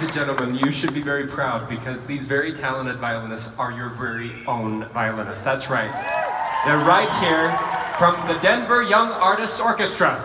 Ladies and gentlemen, you should be very proud because these very talented violinists are your very own violinists. That's right. They're right here from the Denver Young Artists Orchestra.